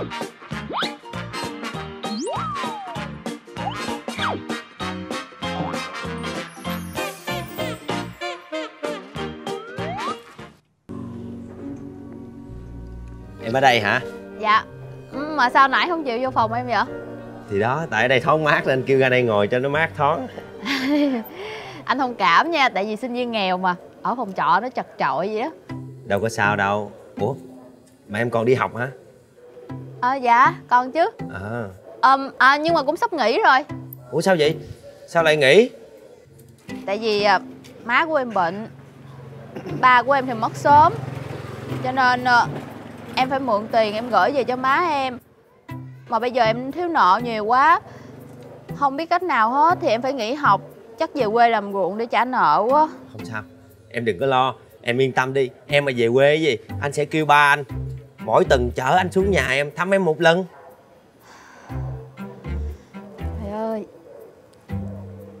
Em ở đây hả? Dạ. Ừ, Mà sao nãy không chịu vô phòng em vậy? Thì đó, tại ở đây thoáng mát nên kêu ra đây ngồi cho nó mát thoáng. Anh thông cảm nha Tại vì sinh viên nghèo mà. Ở phòng trọ nó chật chội vậy á. Đâu có sao đâu. Ủa, mà em còn đi học hả? Ờ dạ còn chứ. À, Ờm, à, Nhưng mà cũng sắp nghỉ rồi. Ủa sao vậy? Sao lại nghỉ? Tại vì à, má của em bệnh Ba của em thì mất sớm. Cho nên à, em phải mượn tiền em gửi về cho má em. Mà bây giờ em thiếu nợ nhiều quá Không biết cách nào hết thì em phải nghỉ học. Chắc về quê làm ruộng để trả nợ quá. Không sao, em đừng có lo Em yên tâm đi, em mà về quê gì Anh sẽ kêu ba anh Mỗi tuần chở anh xuống nhà em thăm em một lần. Thầy ơi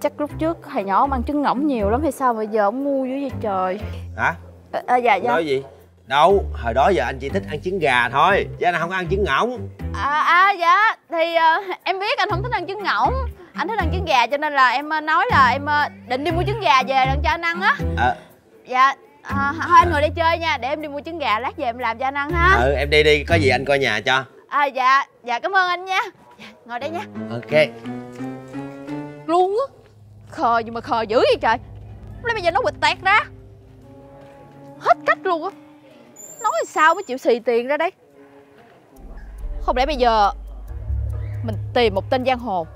Chắc lúc trước thầy nhỏ ông ăn trứng ngỗng nhiều lắm hay sao mà giờ ông ngu dữ vậy trời? Hả? à, à, Dạ dạ. Nói gì? Đâu, hồi đó giờ anh chỉ thích ăn trứng gà thôi Chứ anh không có ăn trứng ngỗng. À, à dạ Thì à, em biết anh không thích ăn trứng ngỗng. Anh thích ăn trứng gà cho nên là em à, nói là em à, định đi mua trứng gà về đặng cho anh ăn á. Ờ, Dạ à, Thôi anh ngồi đây chơi nha Để em đi mua trứng gà lát về em làm cho anh ăn ha. Ừ em đi đi, có gì anh coi nhà cho. À, Dạ dạ cảm ơn anh nha. Dạ, Ngồi đây nha. Ok. Luôn á? Khờ gì mà khờ dữ vậy trời. Lấy bây giờ nó quịch tẹt ra. Hết cách luôn á. Nói sao mới chịu xì tiền ra đây? Không lẽ bây giờ Mình tìm một tên giang hồ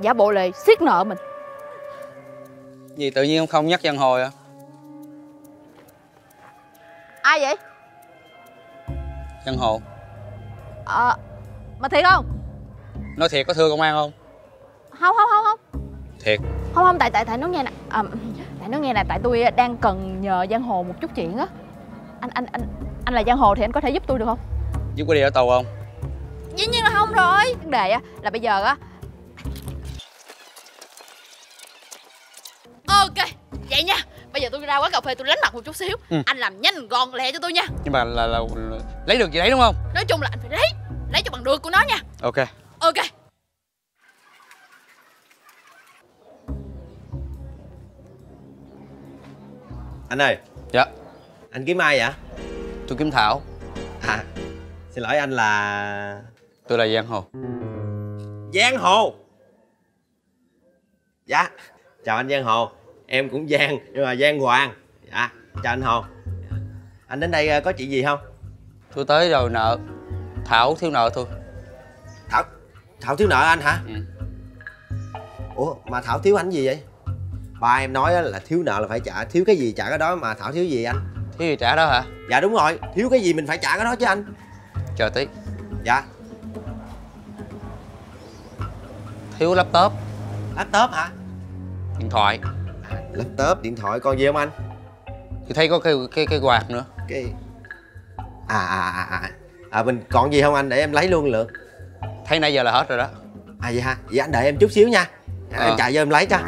Giả bộ lề siết nợ mình? Gì tự nhiên không nhắc giang hồ à Ai vậy? Giang hồ. Ờ Mà thiệt không? Nói thiệt có thưa công an không? Không không không không. Thiệt. Không không tại tại tại nó nghe nè. À, Tại nó nghe nè tại tôi đang cần nhờ giang hồ một chút chuyện á. Anh anh anh anh là giang hồ thì anh có thể giúp tôi được không? Giúp có đi ở tù không? Dĩ nhiên là không rồi. Vấn đề á là bây giờ á ra quán cà phê tôi lánh mặt một chút xíu. Ừ. Anh làm nhanh gọn lẹ cho tôi nha. Nhưng mà là, là, là lấy được gì đấy đúng không? Nói chung là anh phải lấy Lấy cho bằng được của nó nha. Ok. Ok. Anh ơi, Dạ. Anh kiếm ai vậy? Tôi kiếm Thảo. À, xin lỗi anh là... Tôi là giang hồ. Giang Hồ? Dạ, chào anh Giang Hồ Em cũng Giang, nhưng mà Giang Hoàng Dạ, chào anh Hồ Anh đến đây ờ, có chuyện gì không? Tôi tới đòi nợ Thảo thiếu nợ tôi Thảo, Thảo thiếu nợ anh hả? Ừ. Ủa, mà Thảo thiếu anh gì vậy? Ba em nói á là thiếu nợ là phải trả Thiếu cái gì trả cái đó mà Thảo thiếu gì anh? Thiếu gì trả đó hả Dạ đúng rồi, thiếu cái gì mình phải trả cái đó chứ anh Chờ tí Dạ, Thiếu laptop laptop hả? Điện thoại Laptop, điện thoại, còn gì không anh? Tôi thấy có cái cái cái quạt nữa. Cái... À, à, à, à À, mình còn gì không anh? Để em lấy luôn lượt. Thấy nãy giờ là hết rồi đó. À vậy hả? Vậy anh đợi em chút xíu nha. Ờ. Em chạy vô em lấy cho.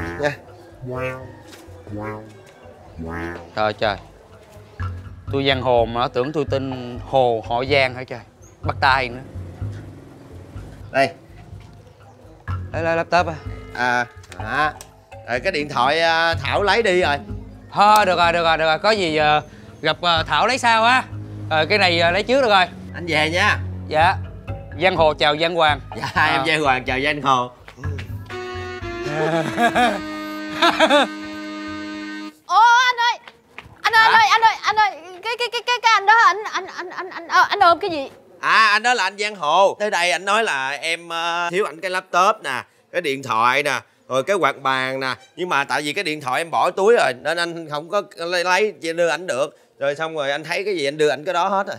Nha. Trời trời. Tôi giang hồ mà tưởng tôi tin hồ họ giang hả trời? Bắt tay nữa. Đây. Lấy lấy laptop à. À, à Rồi cái điện thoại à, Thảo lấy đi rồi. Thôi được rồi được rồi được rồi. Có gì ờ, gặp ờ, Thảo lấy sao á? Ờ, cái này ờ, lấy trước được rồi. Anh về nha. Dạ. Giang hồ chào Giang Hoàng. Dạ em Giang Hoàng chào Giang Hồ. Ô anh ơi. Anh ơi, anh ơi, anh ơi, anh ơi. Cái, cái, cái, cái, cái anh đó anh, anh, anh, anh, anh, anh, anh ôm cái gì? À anh đó là anh Giang Hồ. Tới đây anh nói là em ờ, thiếu ảnh cái laptop nè Cái điện thoại nè rồi cái quạt bàn nè. Nhưng mà tại vì cái điện thoại em bỏ túi rồi Nên anh không có lấy, lấy đưa ảnh được. Rồi xong rồi anh thấy cái gì anh đưa ảnh cái đó hết rồi.